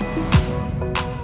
Música